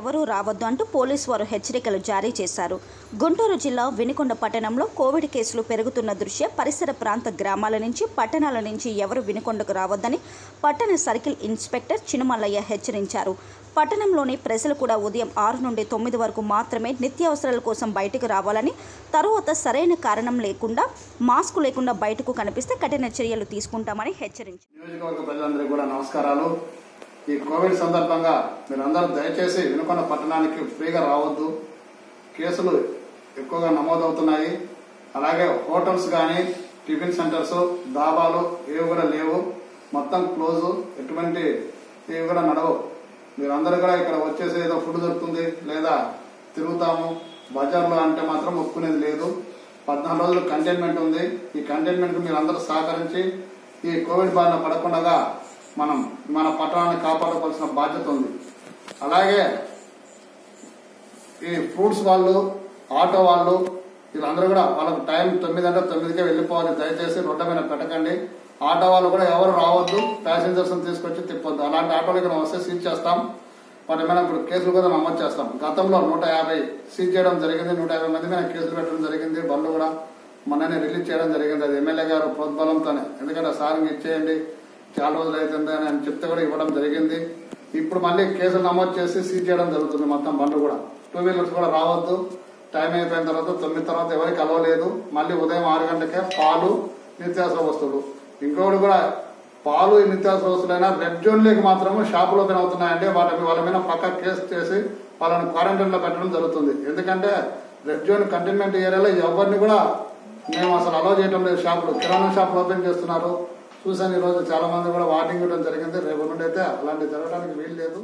ఎవరూ రావద్దు అంటూ పోలీసు వారు హెచ్చరికలు జారీ చేశారు. గుంటూరు జిల్లా వినుకొండ పట్టణంలో కోవిడ్ కేసులు పెరుగుతున్న దృష్ట్యా పరిసర ప్రాంత గ్రామాల నుంచి పట్టణాల నుంచి ఎవరు వినుకొండకు రావద్దని పట్టణ సర్కిల్ ఇన్స్పెక్టర్ చినుమల్లయ్య హెచ్చరించారు. పట్టణంలోని ప్రజలు కూడా ఉదయం ఆరు నుండి తొమ్మిది వరకు మాత్రమే నిత్యావసరాల కోసం బయటకు రావాలని తరువాత సరైన కారణం లేకుండా మాస్క్ లేకుండా బయటకు కనిపిస్తే కఠిన చర్యలు తీసుకుంటామని హెచ్చరించారు. నియోజకవర్గ ప్రజలందరికీ కూడా నమస్కారాలు. ఈ కోవిడ్ సందర్భంగా మీరందరూ దయచేసి వినుకొండ పట్టణానికి ఫ్రీగా రావద్దు. కేసులు ఎక్కువగా నమోదవుతున్నాయి. అలాగే హోటల్స్ కానీ టిఫిన్ సెంటర్స్ దాబాలు ఏవి కూడా లేవు. మొత్తం క్లోజ్. ఎటువంటి ఏవి కూడా నడవు. మీరందరూ కూడా ఇక్కడ వచ్చేసి ఏదో ఫుడ్ దొరుకుతుంది లేదా తిరుగుతాము. బజార్లో అంటే మాత్రం ఒప్పుకునేది లేదు. పద్నాలుగు రోజులు కంటైన్మెంట్ ఉంది. ఈ కంటైన్మెంట్ మీరందరూ సహకరించి ఈ కోవిడ్ బారిన పడకుండా మనం మన పట్టణాన్ని కాపాడుకోవాల్సిన బాధ్యత ఉంది. అలాగే ఈ ఫ్రూట్స్ వాళ్ళు ఆటో వాళ్ళు వీళ్ళందరూ కూడా వాళ్ళకి టైం తొమ్మిది అంటే తొమ్మిదికే వెళ్ళిపోవాలి. దయచేసి రోడ్డు మీద పెట్టకండి. ఆటో వాళ్ళు కూడా ఎవరు రావద్దు. ప్యాసింజర్స్ తీసుకొచ్చి తిప్పొద్దు. అలాంటి ఆటోలు ఇక్కడ వస్తే సీజ్ చేస్తాం. వాటి మీద ఇప్పుడు కేసులు కూడా నమోదు చేస్తాం. గతంలో నూట యాభై సీజ్ చేయడం జరిగింది. నూట యాభై మంది మీద కేసులు పెట్టడం జరిగింది. బండ్లు కూడా మొన్ననే రిలీజ్ చేయడం జరిగింది. అది ఎమ్మెల్యే గారు ప్రోద్బలంతోనే. ఎందుకంటే సార్ ఇచ్చేయండి చాలా రోజులు అవుతుంది అని ఆయన చెప్తే కూడా ఇవ్వడం జరిగింది. ఇప్పుడు మళ్ళీ కేసులు నమోదు చేసి సీజ్ చేయడం జరుగుతుంది మొత్తం బండ్లు కూడా. టూ వీలర్స్ కూడా రావద్దు. టైం అయిపోయిన తర్వాత తొమ్మిది తర్వాత ఎవరికి అలవలేదు మళ్ళీ ఉదయం ఆరు గంటకే పాలు నిత్యావసర వస్తువులు. ఇంకొకటి కూడా పాలు నిత్యావసర వస్తువులైనా రెడ్ జోన్లోకి మాత్రమే షాపులు ఓపెన్ అవుతున్నాయంటే వాటి వాళ్ళ మీద పక్క కేసు చేసి వాళ్ళని క్వారంటైన్లో పెట్టడం జరుగుతుంది. ఎందుకంటే రెడ్ జోన్ కంటైన్మెంట్ ఏరియాలో ఎవరిని కూడా మేము అసలు అలౌ చేయడం లేదు షాపులు. కిరాణా షాపులు ఓపెన్ చేస్తున్నారు. చూసాను ఈ రోజు చాలా మంది కూడా వాటింగ్ ఇవ్వడం జరిగింది. రేపు నుండి అయితే అలాంటి జరగడానికి వీలు లేదు.